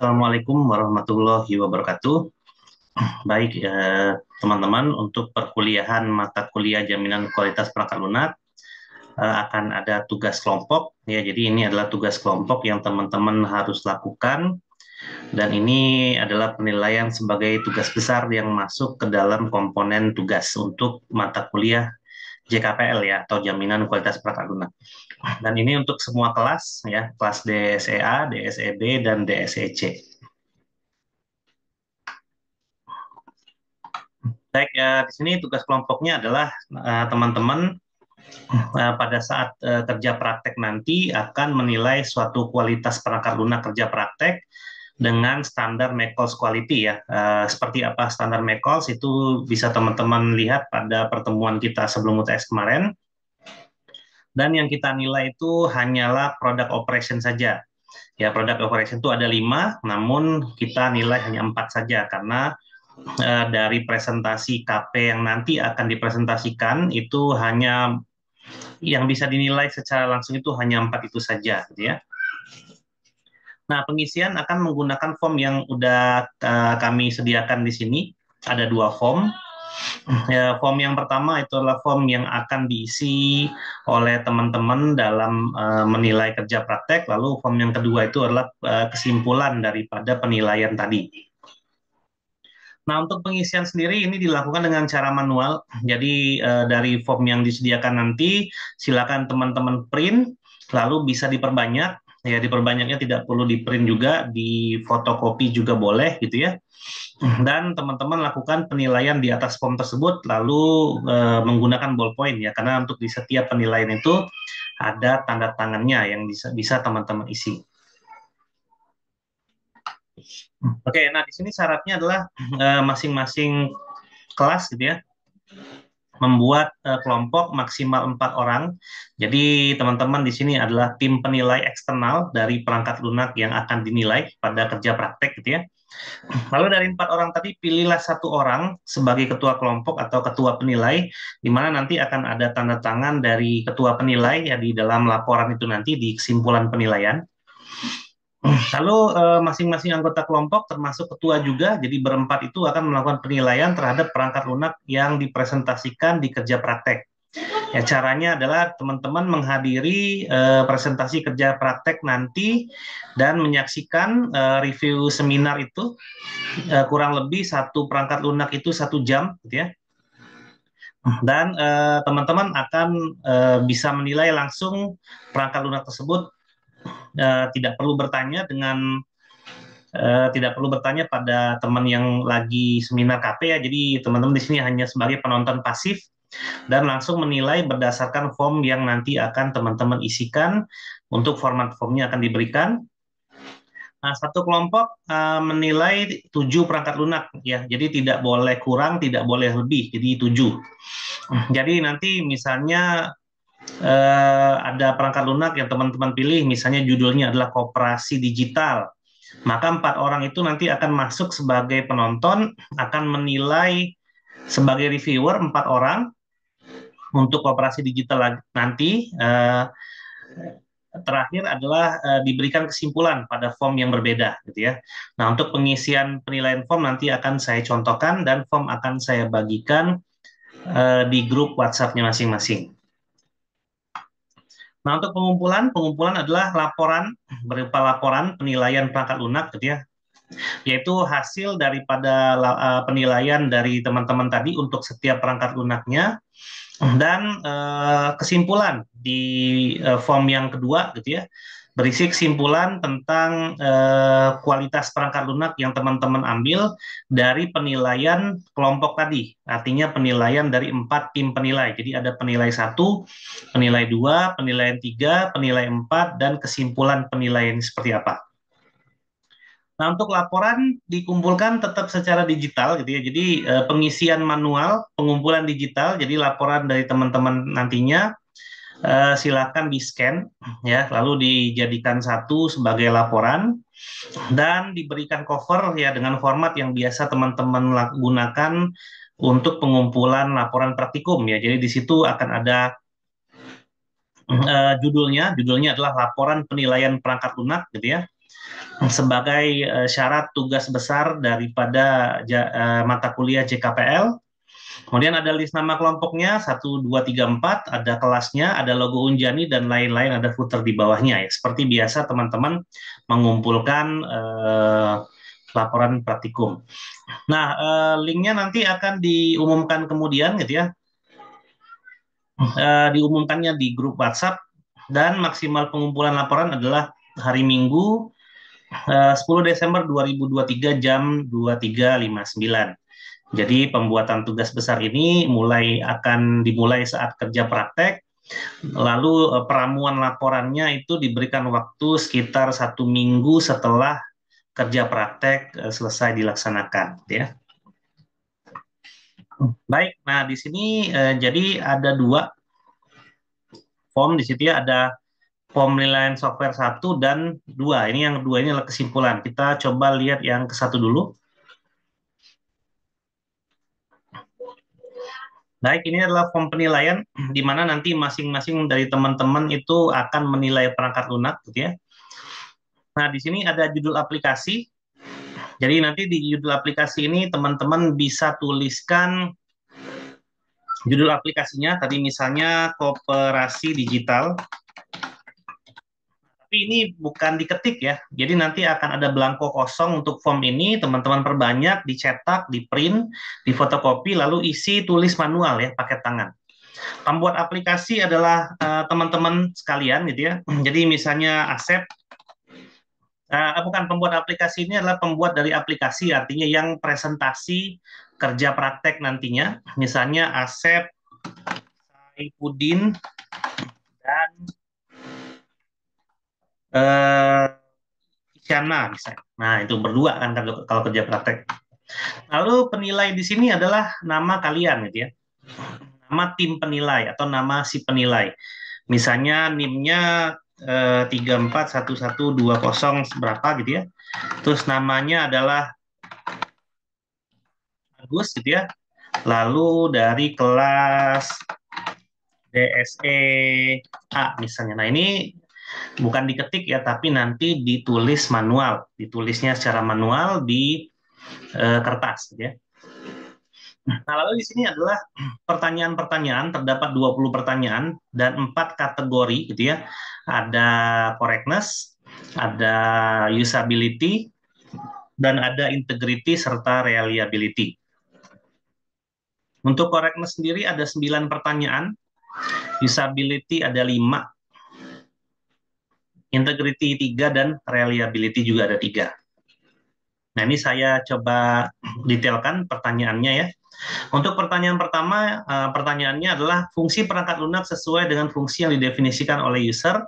Assalamualaikum warahmatullahi wabarakatuh. Baik, eh, teman-teman, untuk perkuliahan mata kuliah jaminan kualitas perangkat lunak eh, akan ada tugas kelompok. Ya, jadi ini adalah tugas kelompok yang teman-teman harus lakukan. Dan ini adalah penilaian sebagai tugas besar yang masuk ke dalam komponen tugas untuk mata kuliah JKPL ya atau jaminan kualitas perangkat lunak. Dan ini untuk semua kelas ya, kelas DSEA, DSEB dan DSEC. Baik, ya, di sini tugas kelompoknya adalah eh, teman-teman uh, pada saat uh, kerja praktek nanti akan menilai suatu kualitas perangkat lunak kerja praktek dengan standar McCalls quality ya. Uh, seperti apa standar McCalls itu bisa teman-teman lihat pada pertemuan kita sebelum UTS kemarin. Dan yang kita nilai itu hanyalah produk operation saja. Ya, produk operation itu ada lima, namun kita nilai hanya empat saja karena uh, dari presentasi KP yang nanti akan dipresentasikan itu hanya yang bisa dinilai secara langsung itu hanya empat itu saja, gitu ya. Nah, pengisian akan menggunakan form yang sudah uh, kami sediakan di sini. Ada dua form. Ya, form yang pertama itu adalah form yang akan diisi oleh teman-teman dalam uh, menilai kerja praktek. Lalu form yang kedua itu adalah uh, kesimpulan daripada penilaian tadi. Nah, untuk pengisian sendiri ini dilakukan dengan cara manual. Jadi uh, dari form yang disediakan nanti silakan teman-teman print lalu bisa diperbanyak ya diperbanyaknya tidak perlu di print juga di fotokopi juga boleh gitu ya. Dan teman-teman lakukan penilaian di atas form tersebut lalu e, menggunakan ballpoint ya. Karena untuk di setiap penilaian itu ada tanda tangannya yang bisa bisa teman-teman isi. Oke nah di sini syaratnya adalah eh, masing-masing kelas gitu ya membuat uh, kelompok maksimal empat orang. Jadi teman-teman di sini adalah tim penilai eksternal dari perangkat lunak yang akan dinilai pada kerja praktek gitu ya. Lalu dari empat orang tadi pilihlah satu orang sebagai ketua kelompok atau ketua penilai, di mana nanti akan ada tanda tangan dari ketua penilai ya di dalam laporan itu nanti di kesimpulan penilaian. Lalu eh, masing-masing anggota kelompok termasuk ketua juga, jadi berempat itu akan melakukan penilaian terhadap perangkat lunak yang dipresentasikan di kerja praktek. Ya, caranya adalah teman-teman menghadiri uh, presentasi kerja praktek nanti dan menyaksikan uh, review seminar itu uh, kurang lebih satu perangkat lunak itu satu jam, gitu ya. Dan teman-teman akan bisa menilai langsung perangkat lunak tersebut uh, tidak perlu bertanya dengan uh, tidak perlu bertanya pada teman yang lagi seminar KP ya. Jadi teman-teman di sini hanya sebagai penonton pasif dan langsung menilai berdasarkan form yang nanti akan teman-teman isikan untuk format formnya akan diberikan. Nah, satu kelompok uh, menilai tujuh perangkat lunak ya, jadi tidak boleh kurang, tidak boleh lebih, jadi tujuh. Jadi nanti misalnya uh, ada perangkat lunak yang teman-teman pilih, misalnya judulnya adalah kooperasi digital, maka empat orang itu nanti akan masuk sebagai penonton, akan menilai sebagai reviewer empat orang untuk kooperasi digital nanti. Uh, terakhir adalah uh, diberikan kesimpulan pada form yang berbeda gitu ya. Nah, untuk pengisian penilaian form nanti akan saya contohkan dan form akan saya bagikan uh, di grup WhatsApp-nya masing-masing. Nah, untuk pengumpulan, pengumpulan adalah laporan berupa laporan penilaian perangkat lunak gitu ya. Yaitu hasil daripada uh, penilaian dari teman-teman tadi untuk setiap perangkat lunaknya dan uh, kesimpulan di uh, form yang kedua gitu ya berisi kesimpulan tentang eh, kualitas perangkat lunak yang teman-teman ambil dari penilaian kelompok tadi. Artinya penilaian dari empat tim penilai. Jadi ada penilai satu, penilai dua, penilaian tiga, penilai empat, dan kesimpulan penilaian seperti apa. Nah, untuk laporan dikumpulkan tetap secara digital gitu ya. Jadi eh, pengisian manual, pengumpulan digital, jadi laporan dari teman-teman nantinya uh, silakan di scan ya. Lalu dijadikan satu sebagai laporan dan diberikan cover ya dengan format yang biasa teman-teman gunakan untuk pengumpulan laporan praktikum ya. Jadi di situ akan ada uh, judulnya. Judulnya adalah laporan penilaian perangkat lunak gitu ya. Sebagai uh, syarat tugas besar daripada uh, mata kuliah JKPL. Kemudian ada list nama kelompoknya 1 2 3 4, ada kelasnya, ada logo Unjani dan lain-lain ada footer di bawahnya ya. Seperti biasa teman-teman mengumpulkan uh, laporan praktikum. Nah, uh, linknya nanti akan diumumkan kemudian gitu ya. Uh, diumumkannya di grup WhatsApp dan maksimal pengumpulan laporan adalah hari Minggu 10 Desember 2023 jam 23.59. Jadi pembuatan tugas besar ini mulai akan dimulai saat kerja praktek, lalu eh, peramuan laporannya itu diberikan waktu sekitar satu minggu setelah kerja praktek eh, selesai dilaksanakan, ya. Baik, nah di sini eh, jadi ada dua form di situ ya ada penilaian software satu dan dua. Ini yang kedua ini adalah kesimpulan. Kita coba lihat yang ke satu dulu. Baik, ini adalah form penilaian di mana nanti masing-masing dari teman-teman itu akan menilai perangkat lunak, gitu ya. Nah, di sini ada judul aplikasi. Jadi nanti di judul aplikasi ini teman-teman bisa tuliskan judul aplikasinya. Tadi misalnya kooperasi digital tapi ini bukan diketik ya. Jadi nanti akan ada belangko kosong untuk form ini, teman-teman perbanyak, dicetak, di print, difotokopi, lalu isi tulis manual ya, pakai tangan. Pembuat aplikasi adalah eh, teman-teman uh, sekalian gitu ya. Jadi misalnya Asep uh, bukan pembuat aplikasi ini adalah pembuat dari aplikasi artinya yang presentasi kerja praktek nantinya. Misalnya Asep Saipudin dan eh Isyana misalnya. Nah, itu berdua kan kalau kerja praktek. Lalu penilai di sini adalah nama kalian gitu ya. Nama tim penilai atau nama si penilai. Misalnya NIM-nya eh, 341120 berapa gitu ya. Terus namanya adalah Agus gitu ya. Lalu dari kelas DSE A misalnya. Nah, ini bukan diketik ya, tapi nanti ditulis manual, ditulisnya secara manual di uh, kertas, gitu ya. Nah, lalu di sini adalah pertanyaan-pertanyaan, terdapat 20 pertanyaan dan empat kategori gitu ya. Ada correctness, ada usability, dan ada integrity serta reliability. Untuk correctness sendiri ada 9 pertanyaan, usability ada 5, integrity tiga dan reliability juga ada tiga. Nah ini saya coba detailkan pertanyaannya ya. Untuk pertanyaan pertama, uh, pertanyaannya adalah fungsi perangkat lunak sesuai dengan fungsi yang didefinisikan oleh user.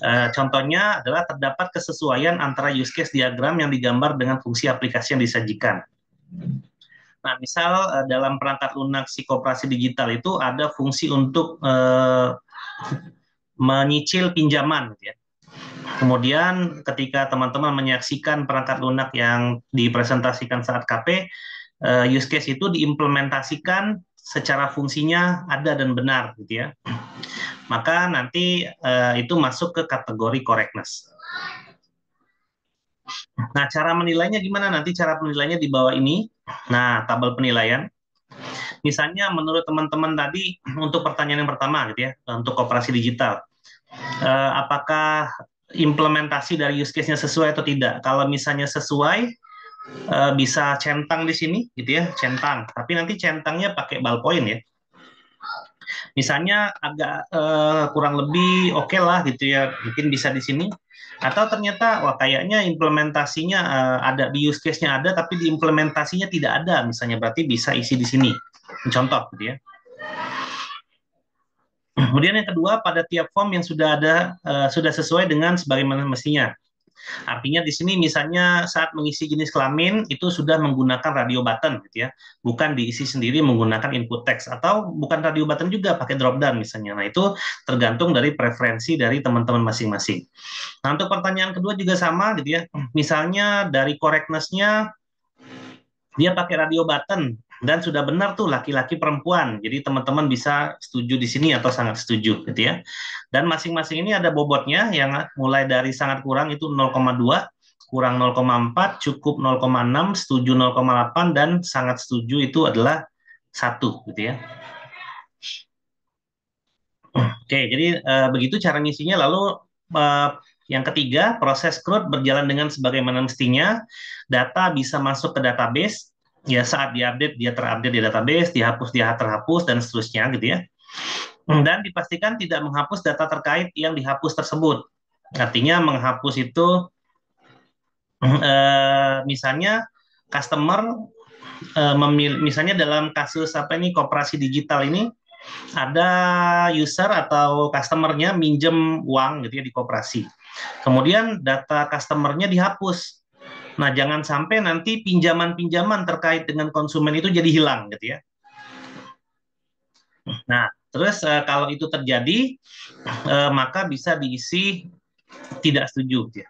Uh, contohnya adalah terdapat kesesuaian antara use case diagram yang digambar dengan fungsi aplikasi yang disajikan. Nah, misal uh, dalam perangkat lunak si koperasi digital itu ada fungsi untuk menyicil pinjaman, gitu ya. Kemudian ketika teman-teman menyaksikan perangkat lunak yang dipresentasikan saat KP, uh, eh, use case itu diimplementasikan secara fungsinya ada dan benar gitu ya. Maka nanti uh, itu masuk ke kategori correctness. Nah, cara menilainya gimana? Nanti cara penilainya di bawah ini. Nah, tabel penilaian. Misalnya menurut teman-teman tadi untuk pertanyaan yang pertama gitu ya, untuk operasi digital. Uh, apakah implementasi dari use case-nya sesuai atau tidak. Kalau misalnya sesuai, uh, bisa centang di sini, gitu ya, centang. Tapi nanti centangnya pakai ballpoint ya. Misalnya agak uh, kurang lebih oke okay lah gitu ya, mungkin bisa di sini. Atau ternyata wah kayaknya implementasinya uh, ada di use case-nya ada, tapi di implementasinya tidak ada, misalnya berarti bisa isi di sini. Contoh gitu ya. Kemudian yang kedua pada tiap form yang sudah ada uh, sudah sesuai dengan sebagaimana mestinya. Artinya di sini misalnya saat mengisi jenis kelamin itu sudah menggunakan radio button gitu ya. Bukan diisi sendiri menggunakan input text atau bukan radio button juga pakai drop down misalnya. Nah, itu tergantung dari preferensi dari teman-teman masing-masing. Nah, untuk pertanyaan kedua juga sama gitu ya. Misalnya dari correctness-nya dia pakai radio button dan sudah benar tuh laki-laki perempuan. Jadi teman-teman bisa setuju di sini atau sangat setuju gitu ya. Dan masing-masing ini ada bobotnya yang mulai dari sangat kurang itu 0,2, kurang 0,4, cukup 0,6, setuju 0,8 dan sangat setuju itu adalah satu gitu ya. Oke, jadi uh, begitu cara ngisinya. Lalu uh, yang ketiga, proses CRUD berjalan dengan sebagaimana mestinya. Data bisa masuk ke database. Ya saat diupdate dia terupdate di database, dihapus dia terhapus dan seterusnya gitu ya. Dan dipastikan tidak menghapus data terkait yang dihapus tersebut. Artinya menghapus itu eh, misalnya customer eh, memil misalnya dalam kasus apa ini koperasi digital ini ada user atau customernya minjem uang gitu ya di koperasi Kemudian data customernya dihapus. Nah, jangan sampai nanti pinjaman-pinjaman terkait dengan konsumen itu jadi hilang gitu ya. Nah, terus uh, kalau itu terjadi uh, maka bisa diisi tidak setuju gitu ya.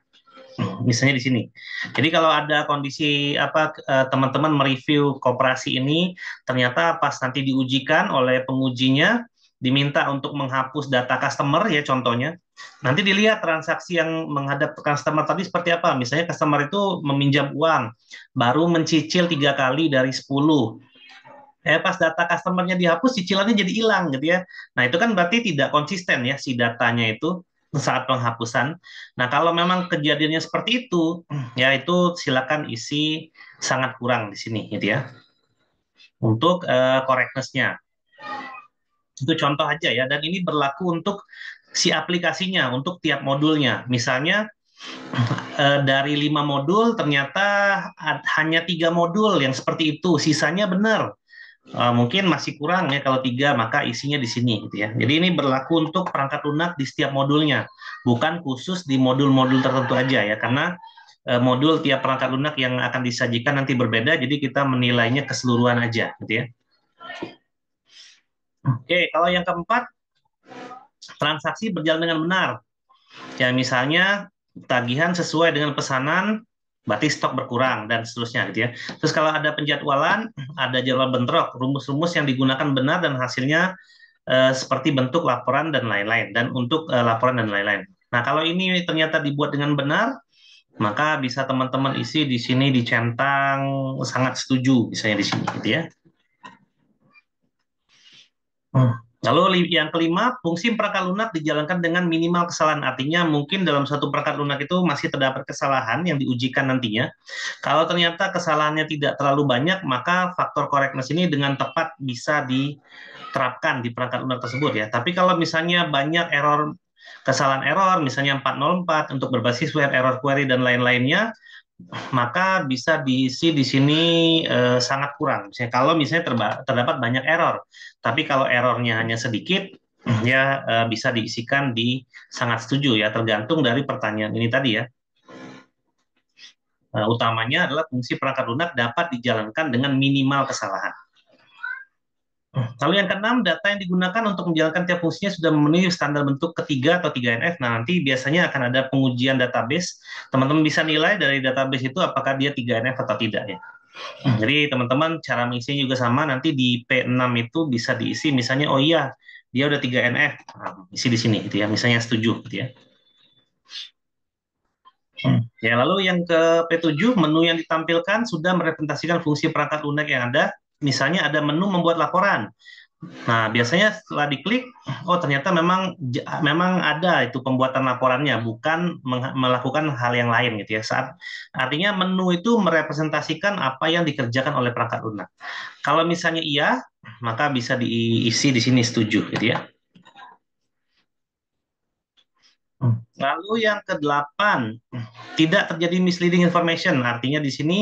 Misalnya di sini. Jadi kalau ada kondisi apa uh, teman-teman mereview kooperasi ini ternyata pas nanti diujikan oleh pengujinya diminta untuk menghapus data customer ya contohnya. Nanti dilihat transaksi yang menghadap customer tadi seperti apa. Misalnya customer itu meminjam uang, baru mencicil tiga kali dari 10. Eh, pas data customernya dihapus, cicilannya jadi hilang gitu ya. Nah itu kan berarti tidak konsisten ya si datanya itu saat penghapusan. Nah kalau memang kejadiannya seperti itu, ya itu silakan isi sangat kurang di sini gitu ya. Untuk uh, correctness-nya. Itu contoh aja ya, dan ini berlaku untuk si aplikasinya, untuk tiap modulnya. Misalnya eh, dari lima modul ternyata hanya tiga modul yang seperti itu, sisanya benar. Eh, mungkin masih kurang ya kalau tiga, maka isinya di sini gitu ya. Jadi ini berlaku untuk perangkat lunak di setiap modulnya, bukan khusus di modul-modul tertentu aja ya, karena eh, modul tiap perangkat lunak yang akan disajikan nanti berbeda, jadi kita menilainya keseluruhan aja gitu ya. Oke, kalau yang keempat, transaksi berjalan dengan benar. Ya, misalnya tagihan sesuai dengan pesanan, berarti stok berkurang dan seterusnya gitu ya. Terus kalau ada penjadwalan, ada jadwal bentrok, rumus-rumus yang digunakan benar dan hasilnya eh, seperti bentuk laporan dan lain-lain dan untuk eh, laporan dan lain-lain. Nah, kalau ini ternyata dibuat dengan benar, maka bisa teman-teman isi di sini dicentang sangat setuju misalnya di sini gitu ya. Hmm. Lalu yang kelima, fungsi perangkat lunak dijalankan dengan minimal kesalahan. Artinya mungkin dalam satu perangkat lunak itu masih terdapat kesalahan yang diujikan nantinya. Kalau ternyata kesalahannya tidak terlalu banyak, maka faktor correctness ini dengan tepat bisa diterapkan di perangkat lunak tersebut ya. Tapi kalau misalnya banyak error kesalahan error, misalnya 404 untuk berbasis web error query dan lain-lainnya, maka bisa diisi di sini eh, sangat kurang. Misalnya kalau misalnya terdapat banyak error, tapi kalau errornya hanya sedikit, ya eh, bisa diisikan di sangat setuju ya, tergantung dari pertanyaan ini tadi ya. Uh, utamanya adalah fungsi perangkat lunak dapat dijalankan dengan minimal kesalahan. Lalu yang keenam, data yang digunakan untuk menjalankan tiap fungsinya sudah memenuhi standar bentuk ketiga atau 3NF. Nah, nanti biasanya akan ada pengujian database. Teman-teman bisa nilai dari database itu apakah dia 3NF atau tidak ya. Jadi teman-teman cara mengisinya juga sama. Nanti di P6 itu bisa diisi misalnya, oh iya, dia udah 3NF. Nah, isi di sini gitu ya, misalnya setuju gitu ya. Ya, lalu yang ke P7, menu yang ditampilkan sudah merepresentasikan fungsi perangkat lunak yang ada misalnya ada menu membuat laporan. Nah, biasanya setelah diklik, oh ternyata memang memang ada itu pembuatan laporannya, bukan melakukan hal yang lain gitu ya. Saat artinya menu itu merepresentasikan apa yang dikerjakan oleh perangkat lunak. Kalau misalnya iya, maka bisa diisi di sini setuju gitu ya. Lalu yang kedelapan, tidak terjadi misleading information. Artinya di sini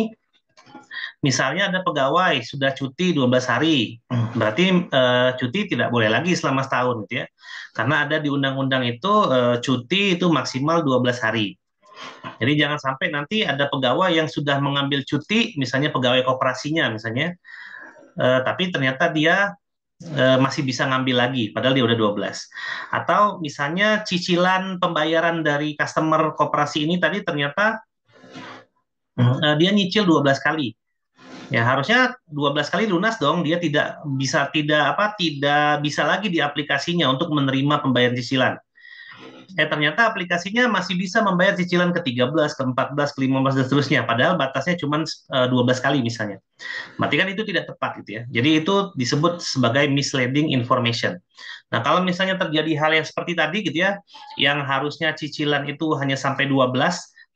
misalnya ada pegawai sudah cuti 12 hari, berarti uh, cuti tidak boleh lagi selama setahun gitu ya. Karena ada di undang-undang itu uh, cuti itu maksimal 12 hari. Jadi jangan sampai nanti ada pegawai yang sudah mengambil cuti, misalnya pegawai kooperasinya misalnya, uh, tapi ternyata dia masih bisa ngambil lagi, padahal dia udah 12. Atau misalnya cicilan pembayaran dari customer kooperasi ini tadi ternyata dia nyicil 12 kali Ya, harusnya 12 kali lunas dong. Dia tidak bisa tidak apa tidak bisa lagi di aplikasinya untuk menerima pembayaran cicilan eh ternyata aplikasinya masih bisa membayar cicilan ke 13, ke 14, ke 15 dan seterusnya. Padahal batasnya cuma uh, 12 kali misalnya. Berarti kan itu tidak tepat gitu ya. Jadi itu disebut sebagai misleading information. Nah, kalau misalnya terjadi hal yang seperti tadi gitu ya, yang harusnya cicilan itu hanya sampai 12,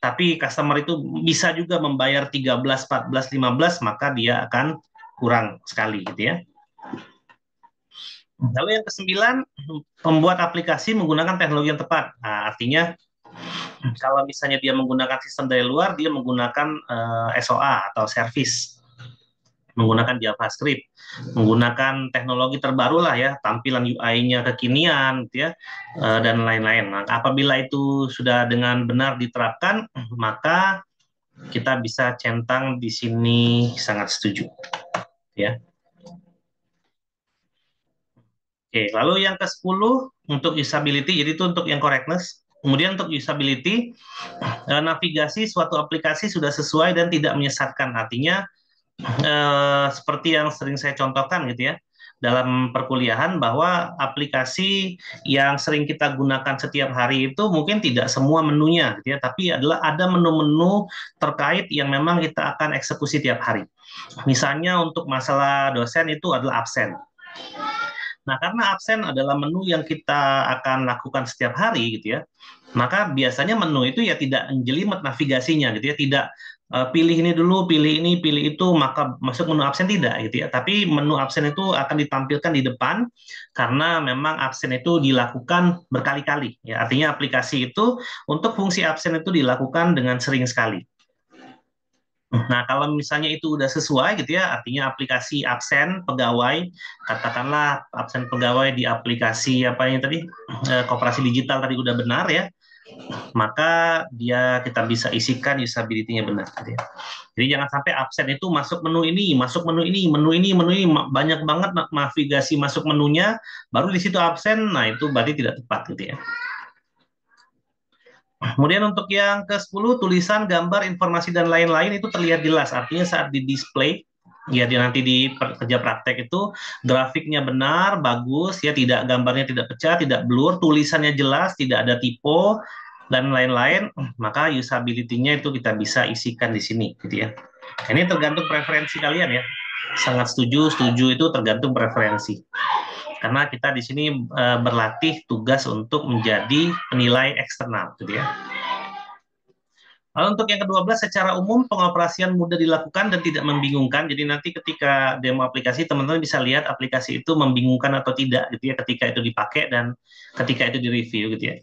tapi customer itu bisa juga membayar 13, 14, 15, maka dia akan kurang sekali gitu ya. Lalu yang kesembilan, membuat aplikasi menggunakan teknologi yang tepat. Nah, artinya kalau misalnya dia menggunakan sistem dari luar, dia menggunakan uh, eh, SOA atau service, menggunakan JavaScript, menggunakan teknologi terbaru lah ya, tampilan UI-nya kekinian, gitu ya, uh, dan lain-lain. Nah, apabila itu sudah dengan benar diterapkan, maka kita bisa centang di sini sangat setuju, ya. Oke, lalu yang ke-10 untuk usability, jadi itu untuk yang correctness. Kemudian untuk usability, eh, navigasi suatu aplikasi sudah sesuai dan tidak menyesatkan. Artinya, eh, seperti yang sering saya contohkan gitu ya, dalam perkuliahan bahwa aplikasi yang sering kita gunakan setiap hari itu mungkin tidak semua menunya gitu ya, tapi adalah ada menu-menu terkait yang memang kita akan eksekusi tiap hari. Misalnya untuk masalah dosen itu adalah absen. Nah, karena absen adalah menu yang kita akan lakukan setiap hari gitu ya, maka biasanya menu itu ya tidak menjelimet navigasinya gitu ya, tidak uh, pilih ini dulu, pilih ini, pilih itu, maka masuk menu absen tidak gitu ya. Tapi menu absen itu akan ditampilkan di depan karena memang absen itu dilakukan berkali-kali ya. Artinya aplikasi itu untuk fungsi absen itu dilakukan dengan sering sekali. Nah, kalau misalnya itu udah sesuai gitu ya, artinya aplikasi absen pegawai, katakanlah absen pegawai di aplikasi apa yang tadi eh, koperasi digital tadi udah benar ya, maka dia kita bisa isikan usability-nya benar gitu ya. Jadi jangan sampai absen itu masuk menu ini, masuk menu ini, menu ini, menu ini banyak banget navigasi masuk menunya, baru di situ absen, nah itu berarti tidak tepat gitu ya. Kemudian untuk yang ke-10, tulisan, gambar, informasi, dan lain-lain itu terlihat jelas. Artinya saat di display, ya di nanti di kerja praktek itu grafiknya benar, bagus, ya tidak gambarnya tidak pecah, tidak blur, tulisannya jelas, tidak ada typo, dan lain-lain, maka usability-nya itu kita bisa isikan di sini, gitu ya. Ini tergantung preferensi kalian ya. Sangat setuju, setuju itu tergantung preferensi karena kita di sini uh, berlatih tugas untuk menjadi penilai eksternal gitu ya. Lalu untuk yang ke-12 secara umum pengoperasian mudah dilakukan dan tidak membingungkan. Jadi nanti ketika demo aplikasi teman-teman bisa lihat aplikasi itu membingungkan atau tidak gitu ya ketika itu dipakai dan ketika itu direview gitu ya.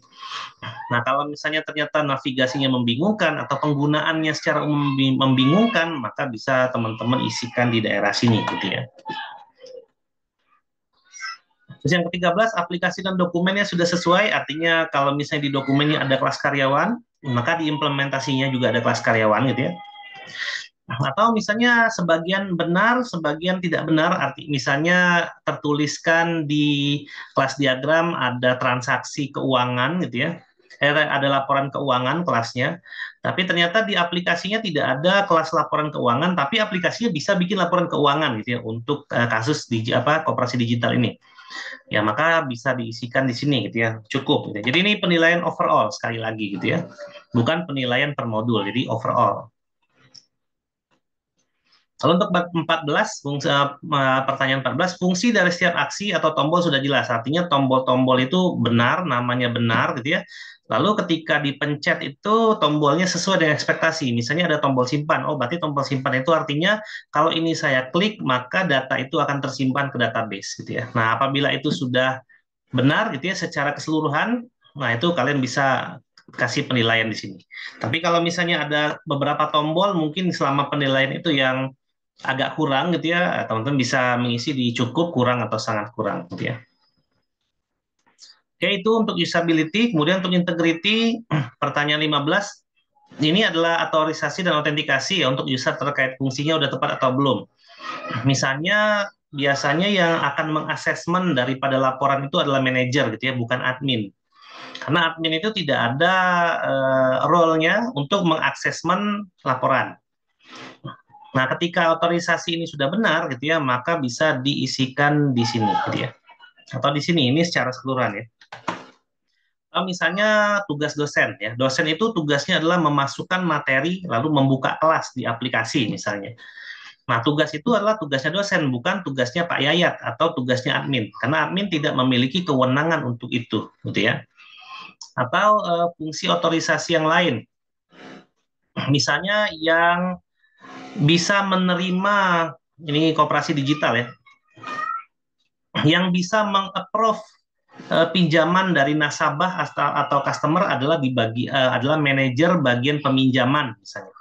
Nah, kalau misalnya ternyata navigasinya membingungkan atau penggunaannya secara umum membingungkan, maka bisa teman-teman isikan di daerah sini gitu ya. Terus yang ke-13, aplikasi dan dokumennya sudah sesuai, artinya kalau misalnya di dokumennya ada kelas karyawan, maka di implementasinya juga ada kelas karyawan gitu ya. Atau misalnya sebagian benar, sebagian tidak benar, arti misalnya tertuliskan di kelas diagram ada transaksi keuangan gitu ya, eh, ada laporan keuangan kelasnya, tapi ternyata di aplikasinya tidak ada kelas laporan keuangan, tapi aplikasinya bisa bikin laporan keuangan gitu ya untuk uh, kasus di apa koperasi digital ini ya maka bisa diisikan di sini gitu ya cukup gitu. jadi ini penilaian overall sekali lagi gitu ya bukan penilaian per modul jadi overall Lalu untuk 14, fungsi, uh, pertanyaan 14, fungsi dari setiap aksi atau tombol sudah jelas. Artinya tombol-tombol itu benar, namanya benar gitu ya. Lalu ketika dipencet itu tombolnya sesuai dengan ekspektasi. Misalnya ada tombol simpan. Oh, berarti tombol simpan itu artinya kalau ini saya klik maka data itu akan tersimpan ke database gitu ya. Nah, apabila itu sudah benar gitu ya secara keseluruhan, nah itu kalian bisa kasih penilaian di sini. Tapi kalau misalnya ada beberapa tombol mungkin selama penilaian itu yang agak kurang gitu ya, teman-teman bisa mengisi di cukup, kurang atau sangat kurang gitu ya. Oke, itu untuk usability. Kemudian untuk integrity, pertanyaan 15, ini adalah otorisasi dan autentikasi ya untuk user terkait fungsinya udah tepat atau belum. Misalnya biasanya yang akan mengasesmen daripada laporan itu adalah manajer gitu ya, bukan admin. Karena admin itu tidak ada uh, role-nya untuk mengaksesmen laporan. Nah, ketika otorisasi ini sudah benar gitu ya, maka bisa diisikan di sini gitu ya. Atau di sini ini secara keseluruhan ya. Misalnya tugas dosen ya. Dosen itu tugasnya adalah memasukkan materi lalu membuka kelas di aplikasi misalnya. Nah, tugas itu adalah tugasnya dosen, bukan tugasnya Pak Yayat atau tugasnya admin. Karena admin tidak memiliki kewenangan untuk itu, gitu ya. Atau uh, fungsi otorisasi yang lain. Misalnya yang bisa menerima ini kooperasi digital ya yang bisa mengapprove uh, pinjaman dari nasabah atau, customer adalah dibagi uh, adalah manajer bagian peminjaman misalnya.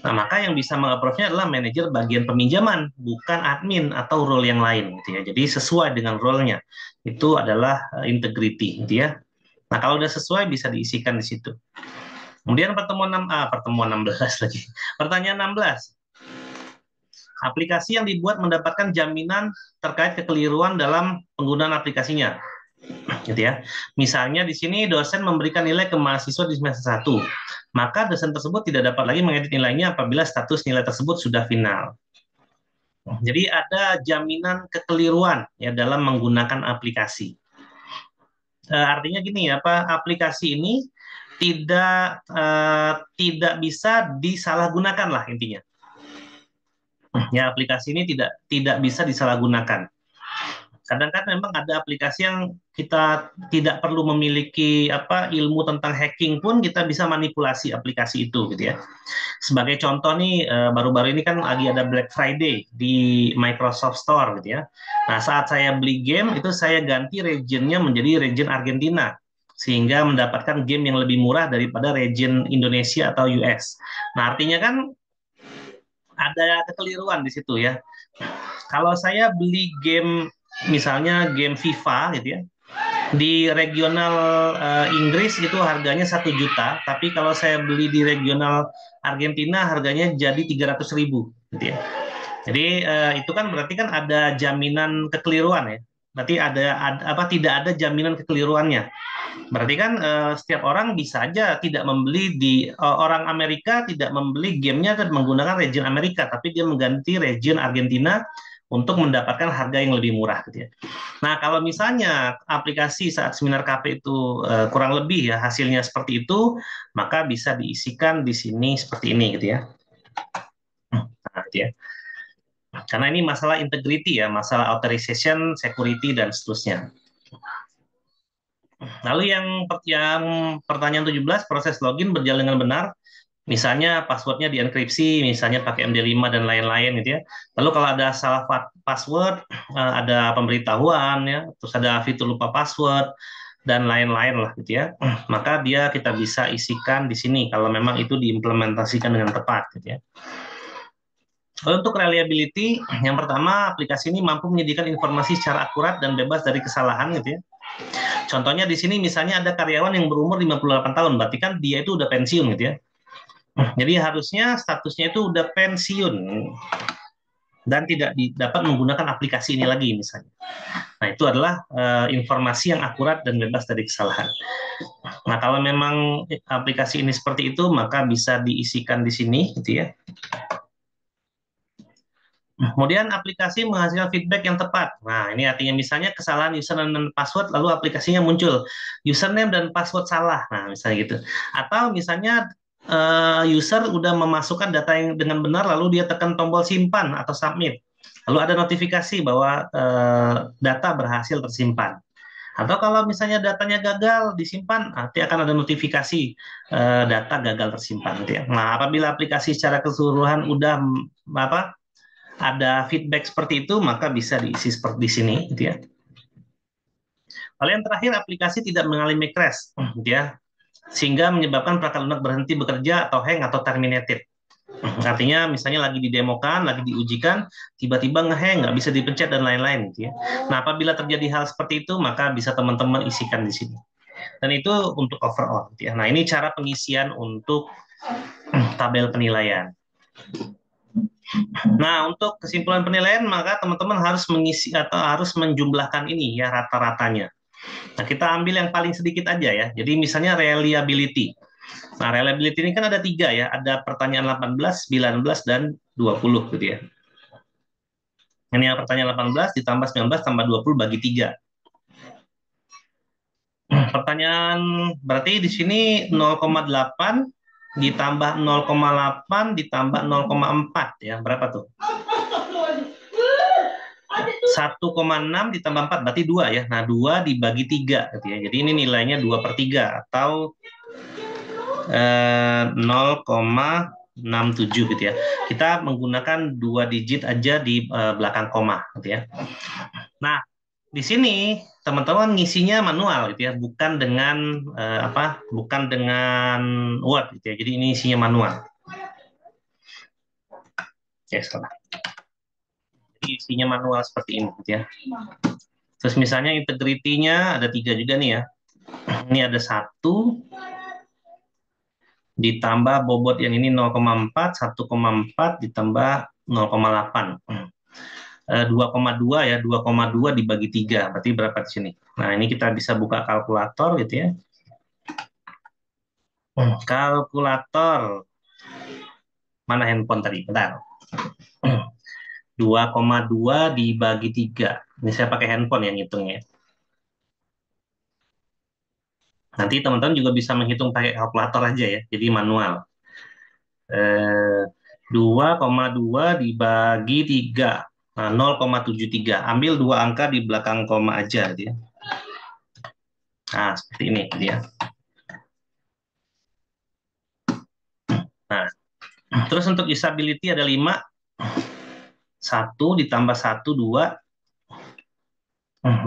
Nah, maka yang bisa mengapprove-nya adalah manajer bagian peminjaman, bukan admin atau role yang lain gitu ya. Jadi sesuai dengan role-nya. Itu adalah uh, integrity gitu ya. Nah, kalau sudah sesuai bisa diisikan di situ. Kemudian pertemuan 6 ah, pertemuan 16 lagi. Pertanyaan 16. Aplikasi yang dibuat mendapatkan jaminan terkait kekeliruan dalam penggunaan aplikasinya. Gitu ya. Misalnya di sini dosen memberikan nilai ke mahasiswa di semester 1. Maka dosen tersebut tidak dapat lagi mengedit nilainya apabila status nilai tersebut sudah final. Jadi ada jaminan kekeliruan ya dalam menggunakan aplikasi. E, artinya gini apa aplikasi ini tidak uh, tidak bisa disalahgunakan lah intinya. Ya aplikasi ini tidak tidak bisa disalahgunakan. Kadang-kadang memang ada aplikasi yang kita tidak perlu memiliki apa ilmu tentang hacking pun kita bisa manipulasi aplikasi itu gitu ya. Sebagai contoh nih eh, baru-baru ini kan lagi ada Black Friday di Microsoft Store gitu ya. Nah, saat saya beli game itu saya ganti regionnya menjadi region Argentina sehingga mendapatkan game yang lebih murah daripada region Indonesia atau US. Nah, artinya kan ada kekeliruan di situ ya. Kalau saya beli game misalnya game FIFA gitu ya, di regional uh, Inggris itu harganya satu juta, tapi kalau saya beli di regional Argentina harganya jadi 300 ribu, gitu ya. Jadi uh, itu kan berarti kan ada jaminan kekeliruan ya. Berarti ada, ada apa tidak ada jaminan kekeliruannya. Berarti kan uh, setiap orang bisa aja tidak membeli di uh, orang Amerika tidak membeli gamenya menggunakan region Amerika, tapi dia mengganti region Argentina untuk mendapatkan harga yang lebih murah gitu ya. Nah, kalau misalnya aplikasi saat seminar KP itu uh, kurang lebih ya hasilnya seperti itu, maka bisa diisikan di sini seperti ini gitu ya. Nah, gitu ya. Karena ini masalah integrity ya, masalah authorization, security dan seterusnya. Lalu yang yang pertanyaan 17, proses login berjalan dengan benar. Misalnya passwordnya dienkripsi, misalnya pakai MD5 dan lain-lain gitu ya. Lalu kalau ada salah password, eh, ada pemberitahuan ya, terus ada fitur lupa password dan lain-lain lah gitu ya. Maka dia kita bisa isikan di sini kalau memang itu diimplementasikan dengan tepat gitu ya. Lalu untuk reliability, yang pertama aplikasi ini mampu menyediakan informasi secara akurat dan bebas dari kesalahan gitu ya. Contohnya di sini misalnya ada karyawan yang berumur 58 tahun, berarti kan dia itu udah pensiun gitu ya. Jadi harusnya statusnya itu udah pensiun dan tidak dapat menggunakan aplikasi ini lagi misalnya. Nah, itu adalah uh, informasi yang akurat dan bebas dari kesalahan. Nah, kalau memang aplikasi ini seperti itu, maka bisa diisikan di sini gitu ya. Kemudian aplikasi menghasilkan feedback yang tepat. Nah, ini artinya misalnya kesalahan username dan password, lalu aplikasinya muncul username dan password salah. Nah, misalnya gitu. Atau misalnya uh, user udah memasukkan data yang dengan benar, lalu dia tekan tombol simpan atau submit. Lalu ada notifikasi bahwa uh, data berhasil tersimpan. Atau kalau misalnya datanya gagal disimpan, nanti akan ada notifikasi uh, data gagal tersimpan. Nah, apabila aplikasi secara keseluruhan udah apa ada feedback seperti itu, maka bisa diisi seperti di sini, gitu ya. Lalu yang terakhir, aplikasi tidak mengalami crash, gitu ya, sehingga menyebabkan perangkat lunak berhenti bekerja atau hang atau terminated. Artinya misalnya lagi didemokan, lagi diujikan, tiba-tiba ngehang, nggak bisa dipencet dan lain-lain. Gitu ya. Nah, apabila terjadi hal seperti itu, maka bisa teman-teman isikan di sini. Dan itu untuk overall. Gitu ya. Nah, ini cara pengisian untuk tabel penilaian. Nah, untuk kesimpulan penilaian, maka teman-teman harus mengisi atau harus menjumlahkan ini ya rata-ratanya. Nah, kita ambil yang paling sedikit aja ya. Jadi misalnya reliability. Nah, reliability ini kan ada tiga ya, ada pertanyaan 18, 19, dan 20 gitu ya. Ini yang pertanyaan 18 ditambah 19 tambah 20 bagi 3. Pertanyaan berarti di sini 0,8 ditambah 0,8 ditambah 0,4 ya. Berapa tuh? 1,6 ditambah 4 berarti 2 ya. Nah, 2 dibagi 3 gitu ya. Jadi ini nilainya 2 per 3 atau eh, 0,67 gitu ya. Kita menggunakan dua digit aja di eh, belakang koma gitu ya. Nah, di sini teman-teman ngisinya manual gitu ya, bukan dengan eh, apa? Bukan dengan Word gitu ya. Jadi ini isinya manual. Oke, salah isinya manual seperti ini gitu ya. Terus misalnya integrity-nya ada tiga juga nih ya. Ini ada satu ditambah bobot yang ini 0,4, 1,4 ditambah 0,8. 2,2 ya, 2,2 dibagi 3, berarti berapa di sini? Nah, ini kita bisa buka kalkulator gitu ya. Kalkulator. Mana handphone tadi? Bentar. 2,2 dibagi 3. Ini saya pakai handphone yang ngitungnya. Nanti teman-teman juga bisa menghitung pakai kalkulator aja ya, jadi manual. Eh, 2,2 dibagi 3. Nah, 0,73. Ambil dua angka di belakang koma aja. Ya. Nah, seperti ini. Ya. Nah, terus untuk usability ada 5 1 ditambah 1, 2,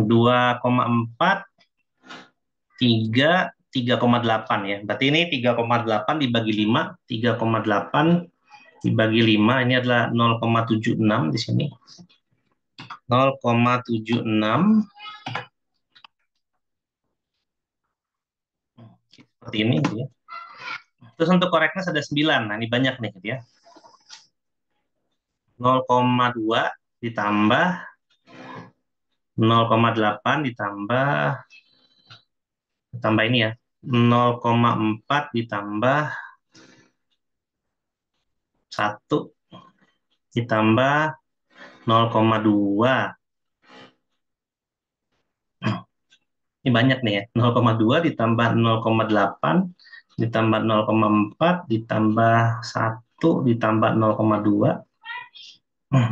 2,4, 3, 3,8 ya. Berarti ini 3,8 dibagi 5, 3,8 dibagi 5, ini adalah 0,76 di sini. 0,76 seperti ini gitu ya. Terus untuk correctness ada 9. Nah, ini banyak nih gitu ya. 0,2 ditambah 0,8 ditambah tambah ini ya 0,4 ditambah 1 ditambah 0,2 ini banyak nih ya. 0,2 ditambah 0,8 ditambah 0,4 ditambah 1 ditambah 0,2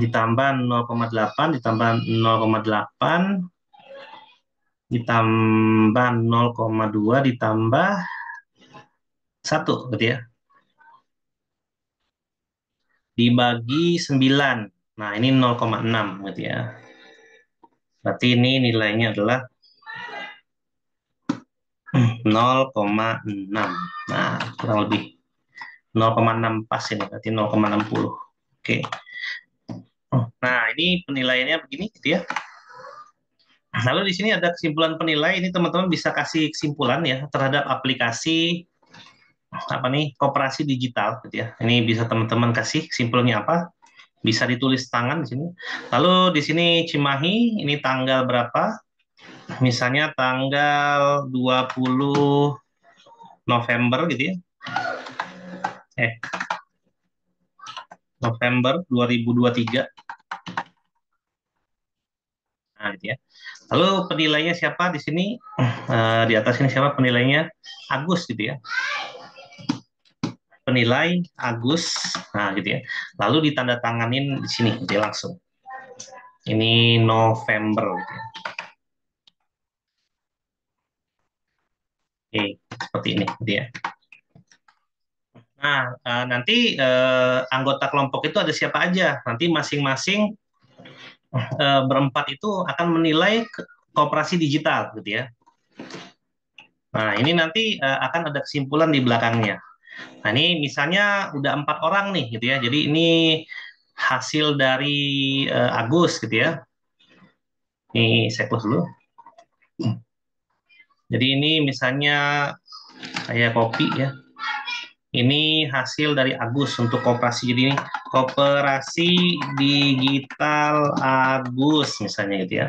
ditambah 0,8 ditambah 0,8 ditambah 0,2 ditambah 1 gitu ya. Dibagi 9. Nah, ini 0,6 gitu ya. Berarti ini nilainya adalah 0,6. Nah, kurang lebih 0,6 pas ini, berarti 0,60. Oke. Nah, ini penilaiannya begini gitu ya. Lalu di sini ada kesimpulan penilai. Ini teman-teman bisa kasih kesimpulan ya terhadap aplikasi apa nih kooperasi digital gitu ya. Ini bisa teman-teman kasih kesimpulannya apa? Bisa ditulis tangan di sini. Lalu di sini Cimahi ini tanggal berapa? Misalnya tanggal 20 November gitu ya. Eh, November 2023. Nah, gitu ya. Lalu penilainya siapa di sini? Uh, di atas ini siapa penilainya? Agus gitu ya. Penilai Agus. Nah, gitu ya. Lalu ditandatanganin di sini gitu ya, langsung. Ini November gitu ya. Oke, seperti ini gitu ya. Nah, uh, nanti uh, anggota kelompok itu ada siapa aja? Nanti masing-masing uh, berempat itu akan menilai kooperasi digital, gitu ya. Nah, ini nanti uh, akan ada kesimpulan di belakangnya. Nah, ini misalnya udah empat orang nih, gitu ya. Jadi ini hasil dari uh, Agus, gitu ya. Ini saya close dulu. Jadi ini misalnya saya copy ya ini hasil dari Agus untuk kooperasi jadi ini kooperasi digital Agus misalnya gitu ya.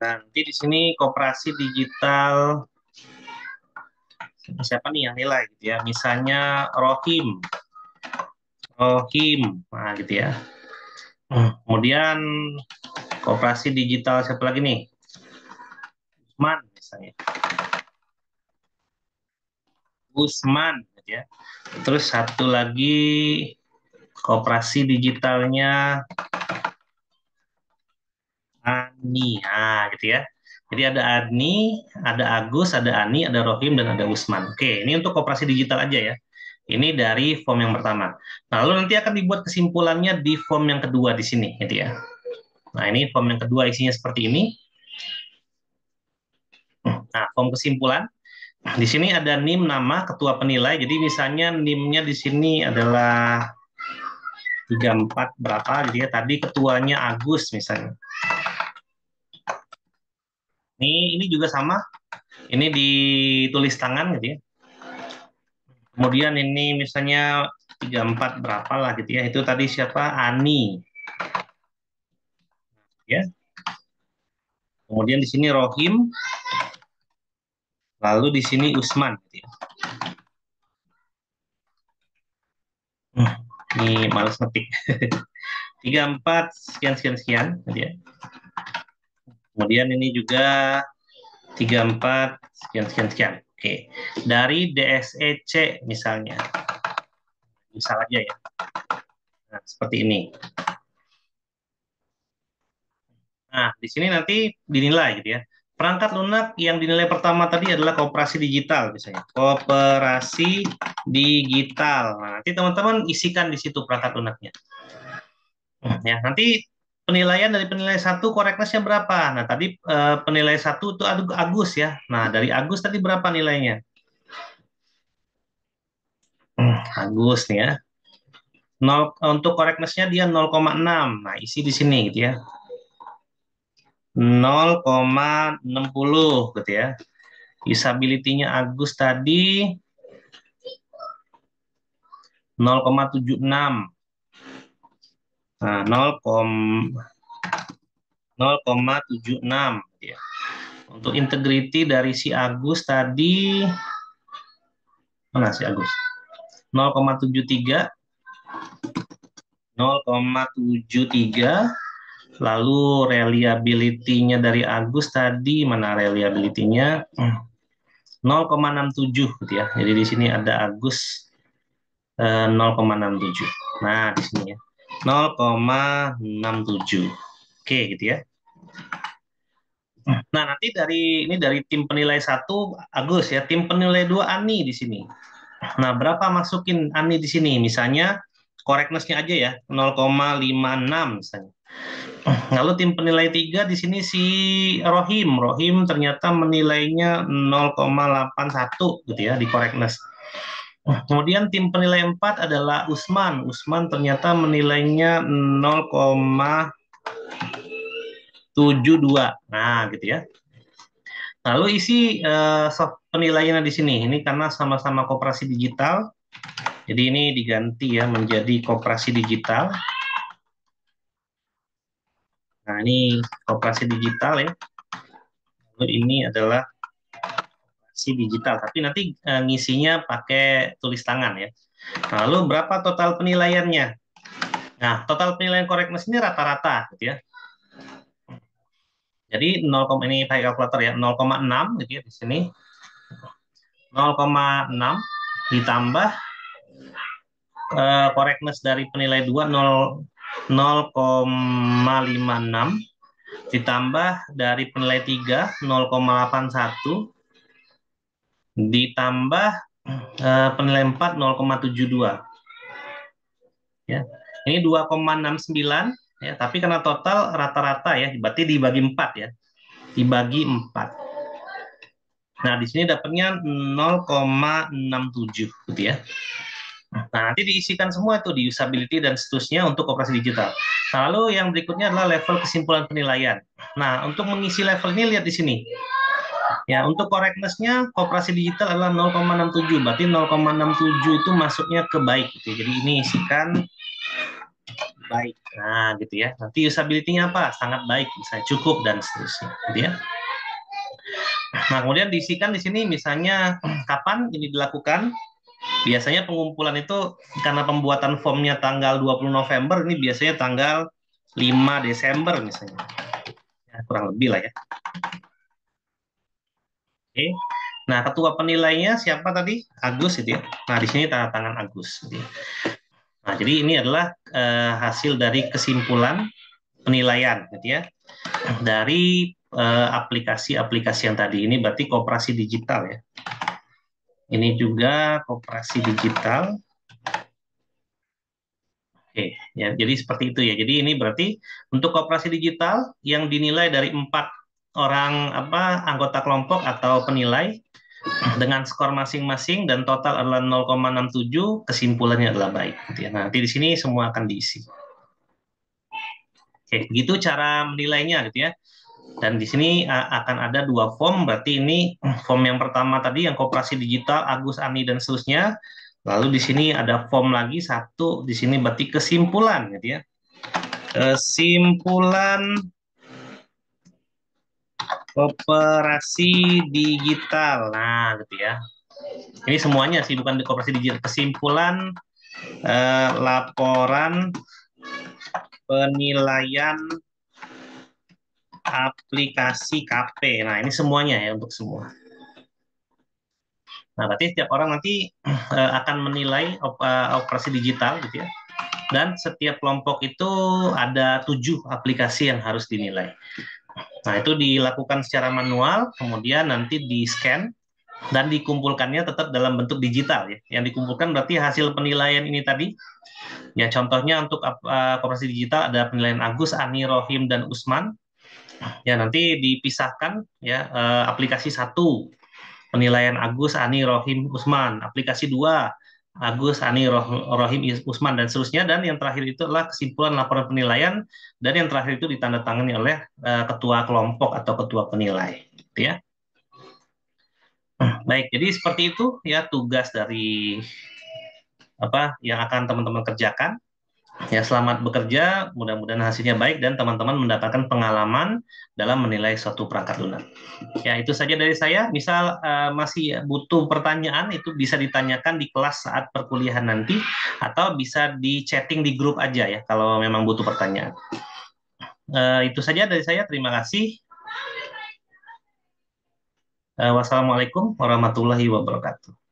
Nanti di sini kooperasi digital siapa nih yang nilai gitu ya. Misalnya Rohim. Rohim. Nah, gitu ya. Kemudian koperasi digital siapa lagi nih? Usman misalnya. Usman gitu ya. Terus satu lagi koperasi digitalnya Ani, nah gitu ya. Jadi ada Ani, ada Agus, ada Ani, ada Rohim, dan ada Usman. Oke, ini untuk koperasi digital aja ya. Ini dari form yang pertama. Nah, lalu nanti akan dibuat kesimpulannya di form yang kedua di sini, gitu ya. Nah, ini form yang kedua isinya seperti ini. Nah, form kesimpulan. Di sini ada NIM nama ketua penilai. Jadi misalnya NIM-nya di sini adalah 34 berapa gitu ya. Tadi ketuanya Agus misalnya. Ini ini juga sama. Ini ditulis tangan gitu ya. Kemudian ini misalnya 34 berapa lah gitu ya. Itu tadi siapa? Ani. Ya. Kemudian di sini Rohim. Lalu di sini Usman gitu ya. Hmm, ini males ngetik. 34 sekian sekian sekian gitu ya. Kemudian ini juga 34 sekian sekian sekian. Oke. Dari DSEC misalnya. Misal aja ya. Nah, seperti ini. Nah, di sini nanti dinilai gitu ya. Perangkat lunak yang dinilai pertama tadi adalah kooperasi digital misalnya. Kooperasi digital. Nah, nanti teman-teman isikan di situ perangkat lunaknya. Ya, nanti penilaian dari penilai satu correctness berapa? Nah, tadi eh, penilai satu itu Agus ya. Nah, dari Agus tadi berapa nilainya? Hmm, Agus nih ya. 0, untuk correctness-nya dia 0,6. Nah, isi di sini gitu ya. 0,60 gitu ya. Usability-nya Agus tadi 0,76. Nah, 0,76 ya. Untuk integrity dari si Agus tadi mana si Agus? 0,73 0,73 lalu reliability-nya dari Agus tadi mana reliability-nya 0,67 gitu ya. Jadi di sini ada Agus 0,67. Eh, nah, di sini ya. 0,67. Oke, gitu ya. Nah, nanti dari ini dari tim penilai satu Agus ya, tim penilai dua Ani di sini. Nah, berapa masukin Ani di sini? Misalnya correctness-nya aja ya, 0,56 misalnya. Lalu tim penilai tiga di sini si Rohim. Rohim ternyata menilainya 0,81 gitu ya di correctness. Kemudian tim penilai 4 adalah Usman. Usman ternyata menilainya 0,72. Nah, gitu ya. Lalu isi uh, penilaiannya di sini. Ini karena sama-sama koperasi digital. Jadi ini diganti ya menjadi koperasi digital. Nah, ini koperasi digital ya. Lalu ini adalah si digital, tapi nanti uh, ngisinya pakai tulis tangan ya. Lalu berapa total penilaiannya? Nah, total penilaian correctness ini rata-rata gitu ya. Jadi 0, ini pakai kalkulator ya, 0,6 gitu ya di sini. 0,6 ditambah uh, correctness dari penilai 2 0 0,56 ditambah dari penilai 3 0,81 ditambah uh, penilaian 4 0,72. Ya. Ini 2,69 ya, tapi karena total rata-rata ya, berarti dibagi 4 ya. Dibagi 4. Nah, di sini dapatnya 0,67 gitu ya. Nah, nanti diisikan semua itu di usability dan seterusnya untuk operasi digital. Nah, lalu yang berikutnya adalah level kesimpulan penilaian. Nah, untuk mengisi level ini lihat di sini. Ya, untuk correctness-nya kooperasi digital adalah 0,67. Berarti 0,67 itu masuknya ke baik gitu. Jadi ini isikan baik. Nah, gitu ya. Nanti usability-nya apa? Sangat baik, bisa cukup dan seterusnya, gitu ya. Nah, kemudian diisikan di sini misalnya kapan ini dilakukan. Biasanya pengumpulan itu karena pembuatan formnya tanggal 20 November, ini biasanya tanggal 5 Desember misalnya. Ya, kurang lebih lah ya. Oke. Nah, ketua penilainya siapa tadi? Agus itu ya. Nah, di sini tanda tangan Agus. Gitu ya. Nah, jadi ini adalah uh, hasil dari kesimpulan penilaian gitu ya. Dari eh, aplikasi-aplikasi uh, yang tadi ini berarti kooperasi digital ya. Ini juga kooperasi digital. Oke, ya jadi seperti itu ya. Jadi ini berarti untuk kooperasi digital yang dinilai dari empat orang apa anggota kelompok atau penilai dengan skor masing-masing dan total adalah 0,67 kesimpulannya adalah baik ya. Nanti di sini semua akan diisi. Oke, begitu cara menilainya gitu ya. Dan di sini akan ada dua form, berarti ini form yang pertama tadi yang koperasi digital, Agus, Ani dan seterusnya. Lalu di sini ada form lagi satu, di sini berarti kesimpulan gitu ya. Kesimpulan Koperasi digital. Nah, gitu ya. Ini semuanya sih bukan di koperasi digital. Kesimpulan eh, laporan penilaian aplikasi KP. Nah, ini semuanya ya untuk semua. Nah, berarti setiap orang nanti eh, akan menilai op eh, operasi digital gitu ya. Dan setiap kelompok itu ada tujuh aplikasi yang harus dinilai. Nah, itu dilakukan secara manual, kemudian nanti di-scan dan dikumpulkannya tetap dalam bentuk digital ya. Yang dikumpulkan berarti hasil penilaian ini tadi. Ya, contohnya untuk uh, koperasi digital ada penilaian Agus, Ani, Rohim dan Usman. Ya, nanti dipisahkan ya uh, aplikasi satu penilaian Agus, Ani, Rohim, Usman. Aplikasi dua Agus, Ani, Rohim, Usman, dan seterusnya. Dan yang terakhir itu adalah kesimpulan laporan penilaian, dan yang terakhir itu ditandatangani oleh uh, ketua kelompok atau ketua penilai. Gitu ya. Baik, jadi seperti itu ya tugas dari apa yang akan teman-teman kerjakan. Ya, selamat bekerja, mudah-mudahan hasilnya baik dan teman-teman mendapatkan pengalaman dalam menilai suatu perangkat lunak. Ya, itu saja dari saya. Misal uh, masih butuh pertanyaan, itu bisa ditanyakan di kelas saat perkuliahan nanti, atau bisa di chatting di grup aja ya, kalau memang butuh pertanyaan. Uh, itu saja dari saya, terima kasih. Uh, wassalamualaikum warahmatullahi wabarakatuh.